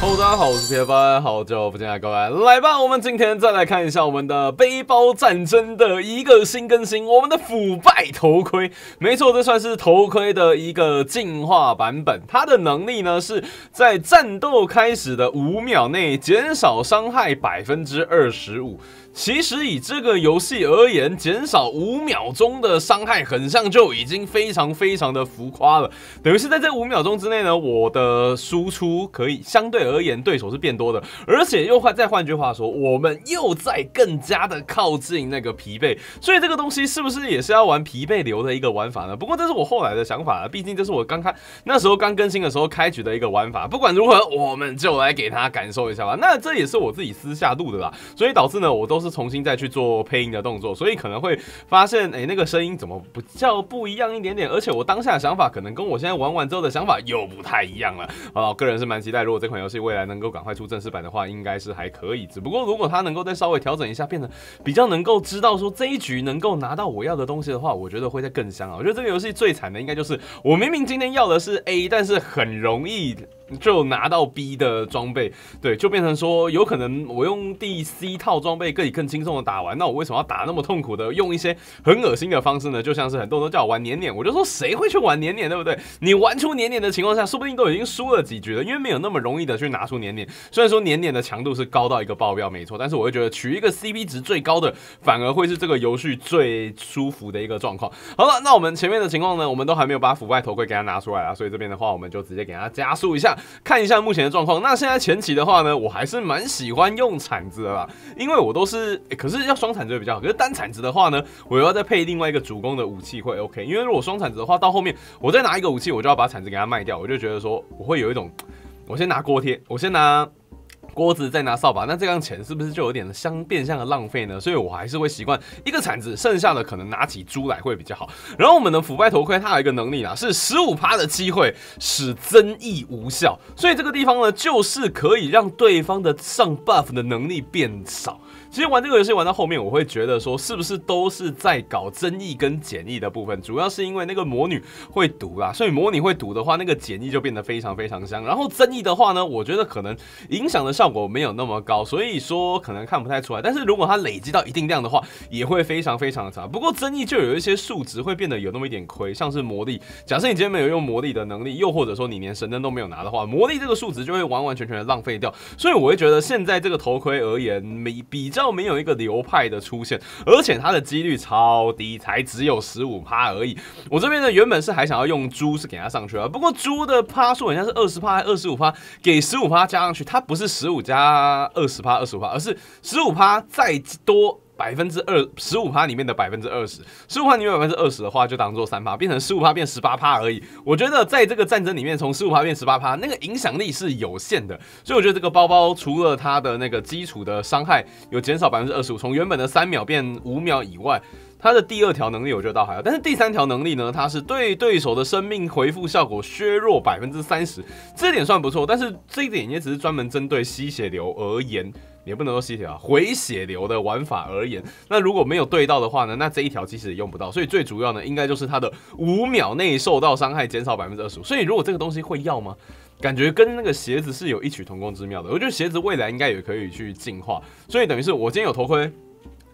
后大家好，我是铁帆，好久不见啊，各位，来吧，我们今天再来看一下我们的背包战争的一个新更新，我们的腐败头盔。没错，这算是头盔的一个进化版本。它的能力呢是在战斗开始的五秒内减少伤害百分之二十五。其实以这个游戏而言，减少五秒钟的伤害，很像就已经非常非常的浮夸了。等于是在这五秒钟之内呢，我的输出可以相对而言对手是变多的，而且又换再换句话说，我们又在更加的靠近那个疲惫。所以这个东西是不是也是要玩疲惫流的一个玩法呢？不过这是我后来的想法了，毕竟这是我刚开那时候刚更新的时候开局的一个玩法。不管如何，我们就来给他感受一下吧。那这也是我自己私下录的啦，所以导致呢，我都都是。重新再去做配音的动作，所以可能会发现，哎，那个声音怎么不叫不一样一点点？而且我当下的想法可能跟我现在玩完之后的想法又不太一样了。啊，个人是蛮期待，如果这款游戏未来能够赶快出正式版的话，应该是还可以。只不过如果它能够再稍微调整一下，变得比较能够知道说这一局能够拿到我要的东西的话，我觉得会再更香啊。我觉得这个游戏最惨的应该就是我明明今天要的是 A，但是很容易。就拿到 B 的装备，对，就变成说有可能我用第 C 套装备可以更轻松的打完，那我为什么要打那么痛苦的用一些很恶心的方式呢？就像是很多人都叫我玩年年，我就说谁会去玩年年，对不对？你玩出年年的情况下，说不定都已经输了几局了，因为没有那么容易的去拿出年年。虽然说年年的强度是高到一个爆表，没错，但是我会觉得取一个 CP 值最高的，反而会是这个游戏最舒服的一个状况。好了，那我们前面的情况呢，我们都还没有把腐败头盔给它拿出来啊，所以这边的话，我们就直接给它加速一下。看一下目前的状况。那现在前期的话呢，我还是蛮喜欢用铲子的啦，因为我都是，可是要双铲子会比较好。可是单铲子的话呢，我要再配另外一个主攻的武器会 OK。因为如果双铲子的话，到后面我再拿一个武器，我就要把铲子给它卖掉，我就觉得说我会有一种，我先拿锅贴，我先拿。锅子再拿扫把，那这样钱是不是就有点相变相的浪费呢？所以我还是会习惯一个铲子，剩下的可能拿起猪来会比较好。然后我们的腐败头盔它有一个能力啦，是十五趴的机会使增益无效，所以这个地方呢，就是可以让对方的上 buff 的能力变少。其实玩这个游戏玩到后面，我会觉得说，是不是都是在搞增益跟减益的部分？主要是因为那个魔女会毒啦，所以魔女会毒的话，那个减益就变得非常非常香。然后增益的话呢，我觉得可能影响的效果没有那么高，所以说可能看不太出来。但是如果它累积到一定量的话，也会非常非常的差。不过争议就有一些数值会变得有那么一点亏，像是魔力。假设你今天没有用魔力的能力，又或者说你连神灯都没有拿的话，魔力这个数值就会完完全全的浪费掉。所以我会觉得现在这个头盔而言，没比。较没有一个流派的出现，而且它的几率超低，才只有十五趴而已。我这边呢，原本是还想要用猪是给它上去啊，不过猪的趴数好像是二十趴还二十五趴，给十五趴加上去，它不是十五加二十趴二十五趴，而是十五趴再多。百分之二十五趴里面的百分之二十，十五趴里面百分之二十的话，就当做三趴，变成十五趴变十八趴而已。我觉得在这个战争里面，从十五趴变十八趴，那个影响力是有限的。所以我觉得这个包包除了它的那个基础的伤害有减少百分之二十五，从原本的三秒变五秒以外，它的第二条能力我觉得倒还好。但是第三条能力呢，它是对对手的生命回复效果削弱百分之三十，这点算不错。但是这一点也只是专门针对吸血流而言。也不能说吸血啊，回血流的玩法而言，那如果没有对到的话呢，那这一条其实也用不到。所以最主要呢，应该就是它的五秒内受到伤害减少百分之二十五。所以如果这个东西会要吗？感觉跟那个鞋子是有异曲同工之妙的。我觉得鞋子未来应该也可以去进化。所以等于是我今天有头盔。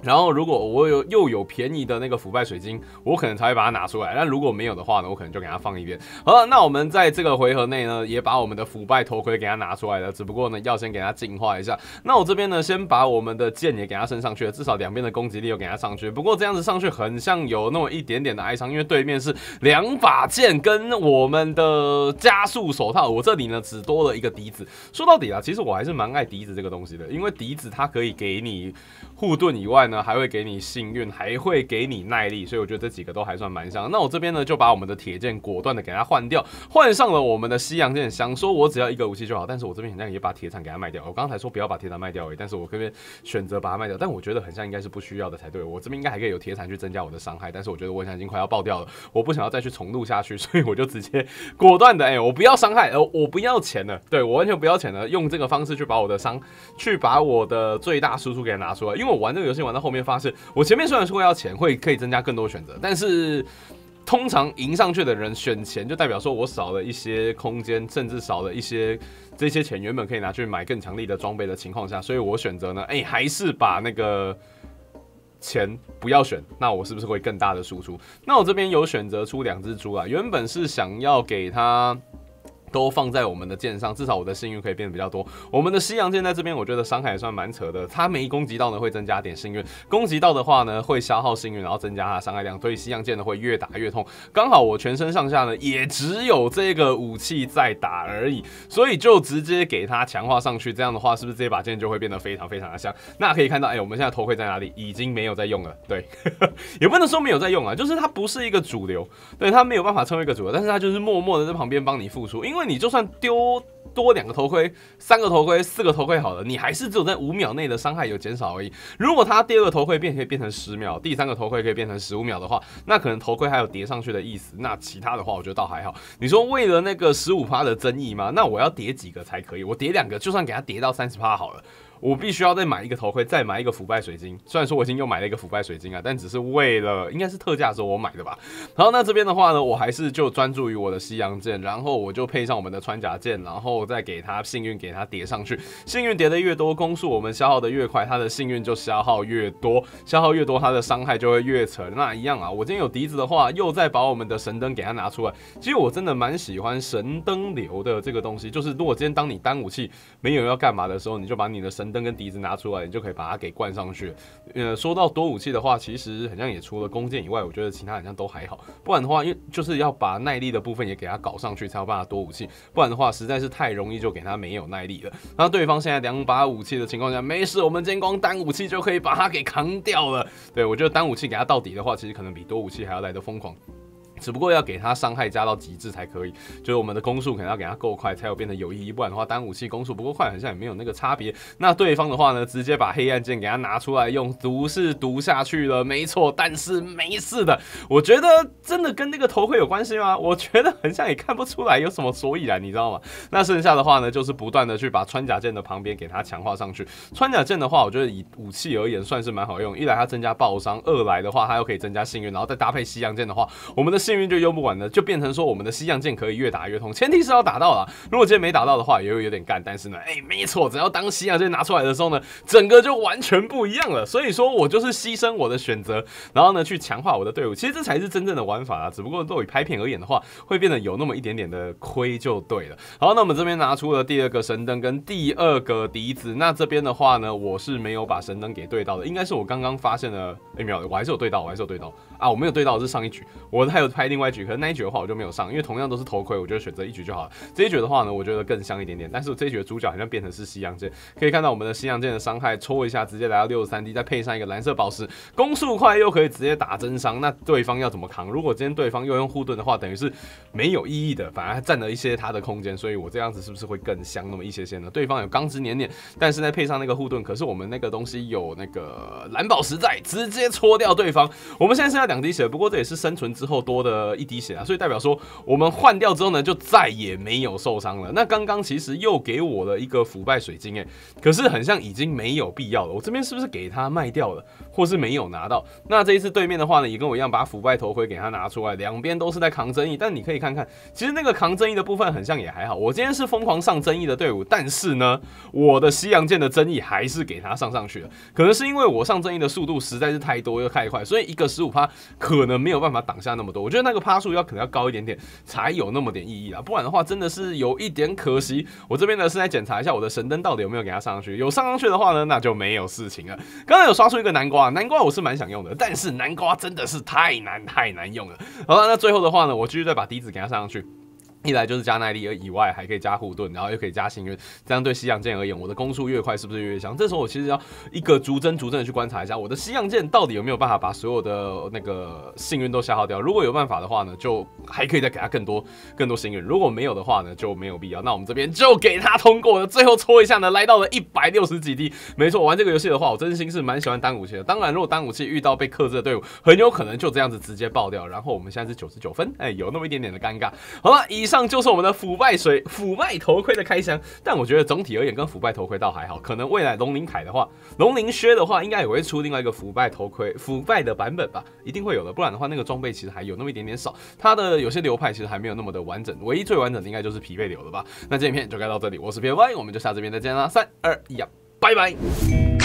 然后，如果我有又有便宜的那个腐败水晶，我可能才会把它拿出来。但如果没有的话呢，我可能就给它放一边。好了，那我们在这个回合内呢，也把我们的腐败头盔给它拿出来了。只不过呢，要先给它净化一下。那我这边呢，先把我们的剑也给它升上去了，至少两边的攻击力又给它上去。不过这样子上去很像有那么一点点的哀伤，因为对面是两把剑跟我们的加速手套，我这里呢只多了一个笛子。说到底啊，其实我还是蛮爱笛子这个东西的，因为笛子它可以给你护盾以外。呢，还会给你幸运，还会给你耐力，所以我觉得这几个都还算蛮像。那我这边呢，就把我们的铁剑果断的给它换掉，换上了我们的西洋剑。想说我只要一个武器就好，但是我这边好像也把铁铲给它卖掉。我刚才说不要把铁铲卖掉，但是我这边选择把它卖掉。但我觉得很像应该是不需要的才对。我这边应该还可以有铁铲去增加我的伤害，但是我觉得我现在已经快要爆掉了，我不想要再去重录下去，所以我就直接果断的，哎，我不要伤害，呃，我不要钱了，对我完全不要钱了，用这个方式去把我的伤，去把我的最大输出给拿出来。因为我玩这个游戏玩到后面发现。我前面虽然说要钱，会可以增加更多选择，但是通常赢上去的人选钱，就代表说我少了一些空间，甚至少了一些这些钱原本可以拿去买更强力的装备的情况下，所以我选择呢，哎，还是把那个钱不要选，那我是不是会更大的输出？那我这边有选择出两只猪啊，原本是想要给他。都放在我们的剑上，至少我的幸运可以变得比较多。我们的西洋剑在这边，我觉得伤害也算蛮扯的。它没攻击到呢，会增加点幸运；攻击到的话呢，会消耗幸运，然后增加它的伤害量。所以西洋剑呢会越打越痛。刚好我全身上下呢也只有这个武器在打而已，所以就直接给它强化上去。这样的话，是不是这把剑就会变得非常非常的香？那可以看到，哎，我们现在头盔在哪里？已经没有在用了。对，也不能说没有在用啊，就是它不是一个主流，对，它没有办法成为一个主流，但是它就是默默的在旁边帮你付出，因为。因为你就算丢多两个头盔、三个头盔、四个头盔好了，你还是只有在五秒内的伤害有减少而已。如果他第二个头盔变可以变成十秒，第三个头盔可以变成十五秒的话，那可能头盔还有叠上去的意思。那其他的话，我觉得倒还好。你说为了那个十五趴的争议吗？那我要叠几个才可以？我叠两个，就算给他叠到三十趴好了。我必须要再买一个头盔，再买一个腐败水晶。虽然说我已经又买了一个腐败水晶啊，但只是为了应该是特价时候我买的吧。然后那这边的话呢，我还是就专注于我的西洋剑，然后我就配上我们的穿甲剑，然后再给它幸运给它叠上去。幸运叠的越多，攻速我们消耗的越快，它的幸运就消耗越多，消耗越多，它的伤害就会越沉。那一样啊，我今天有笛子的话，又再把我们的神灯给它拿出来。其实我真的蛮喜欢神灯流的这个东西，就是如果今天当你单武器没有要干嘛的时候，你就把你的神灯跟笛子拿出来，你就可以把它给灌上去。呃，说到多武器的话，其实好像也除了弓箭以外，我觉得其他好像都还好。不然的话，因为就是要把耐力的部分也给它搞上去，才有办法多武器。不然的话，实在是太容易就给它没有耐力了。那对方现在两把武器的情况下，没事，我们今天光单武器就可以把它给扛掉了。对我觉得单武器给它到底的话，其实可能比多武器还要来的疯狂。只不过要给他伤害加到极致才可以，就是我们的攻速可能要给他够快，才有变得有意义。不然的话，单武器攻速不够快，好像也没有那个差别。那对方的话呢，直接把黑暗剑给他拿出来用，毒是毒下去了，没错。但是没事的，我觉得真的跟那个头盔有关系吗？我觉得很像也看不出来有什么所以然，你知道吗？那剩下的话呢，就是不断的去把穿甲剑的旁边给它强化上去。穿甲剑的话，我觉得以武器而言算是蛮好用，一来它增加爆伤，二来的话它又可以增加幸运，然后再搭配西洋剑的话，我们的。幸运就用不完了，就变成说我们的西洋剑可以越打越痛，前提是要打到了。如果今天没打到的话，也会有点干。但是呢，哎，没错，只要当西洋剑拿出来的时候呢，整个就完全不一样了。所以说我就是牺牲我的选择，然后呢去强化我的队伍。其实这才是真正的玩法啊！只不过作为拍片而言的话，会变得有那么一点点的亏就对了。好，那我们这边拿出了第二个神灯跟第二个笛子。那这边的话呢，我是没有把神灯给对到的，应该是我刚刚发现的。哎，没有，我还是有对到，我还是有对到啊！我没有对到是上一局，我还有。拍另外一局，可是那一局的话我就没有上，因为同样都是头盔，我觉得选择一局就好了。这一局的话呢，我觉得更香一点点。但是这一局的主角好像变成是西洋剑，可以看到我们的西洋剑的伤害戳一下，直接来到六十三 D，再配上一个蓝色宝石，攻速快又可以直接打真伤。那对方要怎么扛？如果今天对方又用护盾的话，等于是没有意义的，反而占了一些他的空间。所以我这样子是不是会更香那么一些些呢？对方有钢之年年，但是再配上那个护盾，可是我们那个东西有那个蓝宝石在，直接戳掉对方。我们现在剩下两滴血，不过这也是生存之后多的一滴血啊。所以代表说，我们换掉之后呢，就再也没有受伤了。那刚刚其实又给我了一个腐败水晶，诶，可是很像已经没有必要了。我这边是不是给他卖掉了，或是没有拿到？那这一次对面的话呢，也跟我一样把腐败头盔给他拿出来，两边都是在扛争议。但你可以看看，其实那个扛争议的部分很像也还好。我今天是疯狂上争议的队伍，但是呢，我的西洋剑的争议还是给他上上去了。可能是因为我上争议的速度实在是太多又太快，所以一个十五趴可能没有办法挡下那么多。我觉得那个趴数要可能要高一点。点才有那么点意义啊，不然的话真的是有一点可惜。我这边呢是在检查一下我的神灯到底有没有给它上上去，有上上去的话呢，那就没有事情了。刚刚有刷出一个南瓜，南瓜我是蛮想用的，但是南瓜真的是太难太难用了。好了，那最后的话呢，我继续再把笛子给它上上去。一来就是加耐力，而以外还可以加护盾，然后又可以加幸运，这样对西洋剑而言，我的攻速越快，是不是越香？这时候我其实要一个逐帧逐帧的去观察一下，我的西洋剑到底有没有办法把所有的那个幸运都消耗掉？如果有办法的话呢，就还可以再给他更多更多幸运；如果没有的话呢，就没有必要。那我们这边就给他通过了。最后搓一下呢，来到了一百六十几滴。没错，玩这个游戏的话，我真心是蛮喜欢单武器的。当然，如果单武器遇到被克制的队伍，很有可能就这样子直接爆掉。然后我们现在是九十九分，哎，有那么一点点的尴尬。好了，以上。上就是我们的腐败水腐败头盔的开箱。但我觉得总体而言，跟腐败头盔倒还好。可能未来龙鳞铠的话，龙鳞靴的话，应该也会出另外一个腐败头盔腐败的版本吧，一定会有的。不然的话，那个装备其实还有那么一点点少，它的有些流派其实还没有那么的完整。唯一最完整的应该就是疲惫流了吧。那这影片就该到这里，我是 P Y，我们就下这边再见啦，三二一，拜拜。